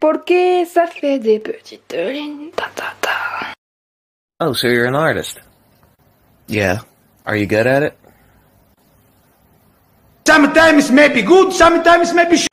Porque ça fait des petites lignes. Ta, ta, ta. Oh, so you're an artist? Yeah. Are you good at it? Sometimes maybe good, sometimes maybe sh-